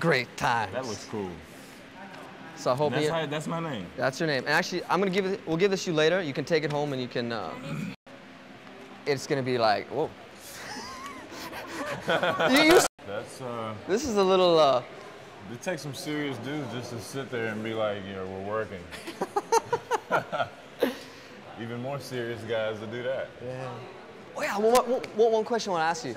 great times. That looks cool. So I hope That's, you, how, that's my name. that's your name. And actually, I'm gonna give it. We'll give this to you later. You can take it home and you can. Uh, it's gonna be like whoa. you, you, That's uh. this is a little. Uh, It takes some serious dudes just to sit there and be like, you know, we're working. Even more serious guys to do that. Yeah. Oh yeah, one, one, one, one question I want to ask you.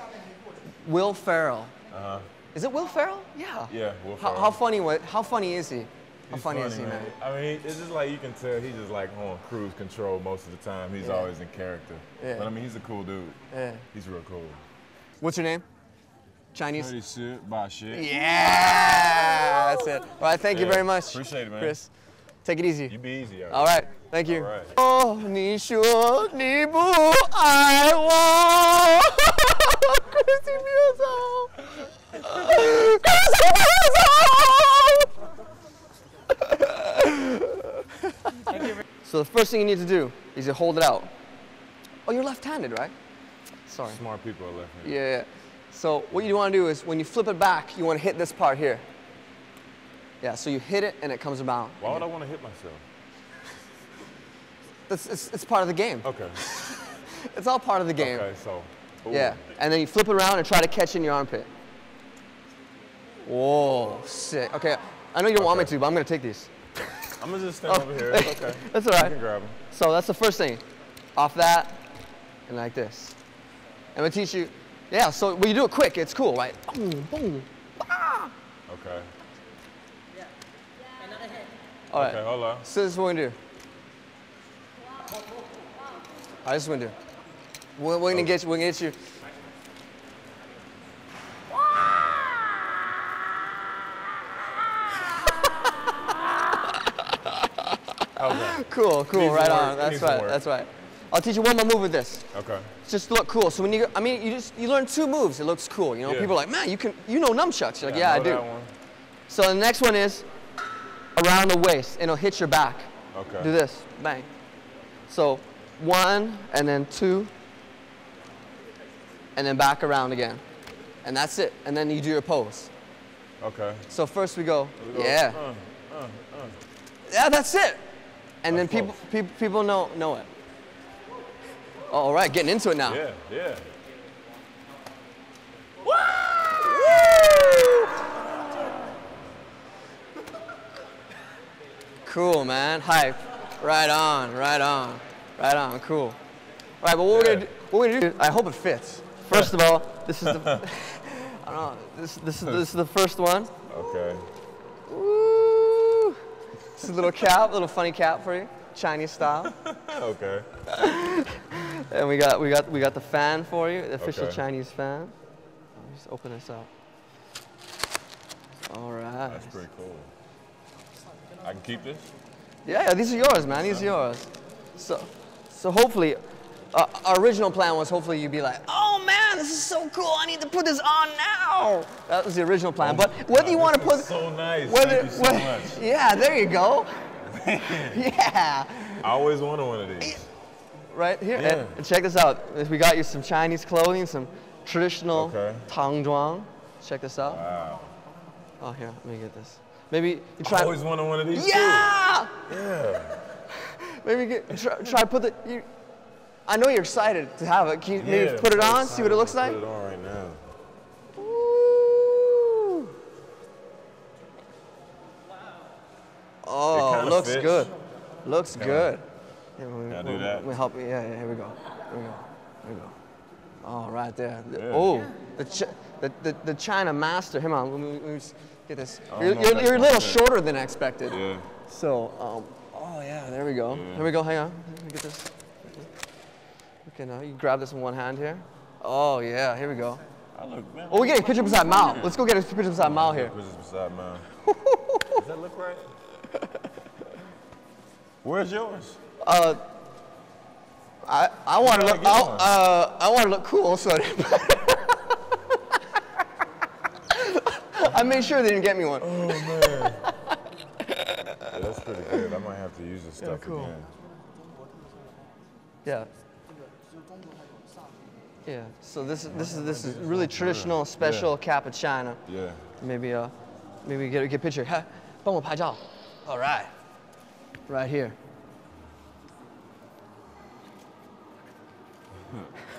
Will Ferrell. Uh-huh. Is it Will Ferrell? Yeah. Yeah, Will How, Ferrell. how funny? What? How funny is he? How He's funny, is he, man? I mean, it's just like you can tell he's just like on cruise control most of the time. He's Yeah. always in character. Yeah. But I mean, he's a cool dude. Yeah. He's real cool. What's your name? Chinese. Pretty shit, by shit. Yeah, that's it. All right, thank you Yeah, very much. appreciate it, man. Chris, take it easy. You be easy. All right, thank you. All right. 哦，你说你不爱我，Chrissy 不要走 So the first thing you need to do is you hold it out. Oh, you're left-handed, right? Sorry. Smart people are left Yeah, yeah. So what you want to do is when you flip it back, you want to hit this part here. Yeah, so you hit it and it comes about. Why would I want to hit myself? It's, it's, it's part of the game. Okay. It's all part of the game. Okay, so. ooh. Yeah, and then you flip it around and try to catch in your armpit. Whoa, sick. Okay, I know you don't want me to, but I'm gonna take these. I'm gonna just stand over here. It's okay. That's all right. You can grab them. So that's the first thing. Off that, and like this. I'm gonna teach you. Yeah, so when you do it quick, it's cool, right? Boom, boom. ah. Okay. Yeah. Another All right. Okay, hold on. So this is what we're gonna do. All right, this is what we're gonna do. We're, we're gonna get you. We're gonna get you. How's that? Cool, cool, right on. That's right. That's right. I'll teach you one more move with this. Okay. Just look cool. So when you, I mean, you just you learn two moves. It looks cool. You know, Yeah. people are like, man, you can, you know nunchucks. You're like, yeah, I, know do. So the next one is around the waist, and it'll hit your back. Okay. Do this, bang. So one, and then two, and then back around again, and that's it. And then you do your pose. Okay. So first we go, We go, yeah, uh, uh, uh. yeah, that's it. And then That's people, close. people, people know know it. All right, getting into it now. Yeah, yeah. Woo! Cool, man. Hype. Right on, right on, right on. Cool. All right, but what we're gonna do, what we're gonna do, I hope it fits. First of all, this is the, I don't know, this, this, is, this is the first one. Okay. This a little cap, little funny cap for you, Chinese style. Okay. And we got, we got, we got the fan for you, the official Okay. Chinese fan. Let me Just open this up. All right. That's pretty cool. I can keep this? Yeah, yeah, these are yours, man. These are yours. So, so hopefully, uh, our original plan was hopefully you'd be like, oh this is so cool. I need to put this on now. That was the original plan. but whether you oh, want to put, This so nice. whether, Thank you so whether- much. yeah, there you go. yeah, I always wanted one of these. right here. Yeah. And, and check this out. We got you some Chinese clothing, some traditional Okay. tangzhuang. Check this out. Wow. Oh, here, let me get this. Maybe you I try. always wanted one of these yeah. too. Yeah. Maybe get, try, try put the. You, I know you're excited to have it. Can you Yeah, maybe put it I'm on, see what it looks like? Put it on right now. Ooh. Oh, kinda looks fits. good. Looks Can I- good. Here, let me- can I do that? Let me help you. Yeah, yeah, here we go. Here we go. Here we go. Oh, right there. Yeah. Oh, the, Ch- the, the, the China master. Hang on, let me, let me get this. don't You're, you're, you're a little fit. shorter than I expected. Yeah. So, um, oh yeah, there we go. Yeah. Here we go. Hang on. Let me get this. Okay, now you grab this in one hand here. Oh yeah, here we go. I look, man. Oh, we're getting a picture beside Mao. Let's go get a picture beside Mao here. Pictures beside mine. Does that look right? Where's yours? Uh, I I want to look. I, uh, I want to look cool, so. I made sure they didn't get me one. Oh man. Yeah, that's pretty good. I might have to use this stuff cool. again. Yeah. Yeah. So this is this is this is really traditional special yeah. cappuccino. Yeah. Maybe uh, maybe get a good picture. Hey, 帮我拍照. All right. Right here.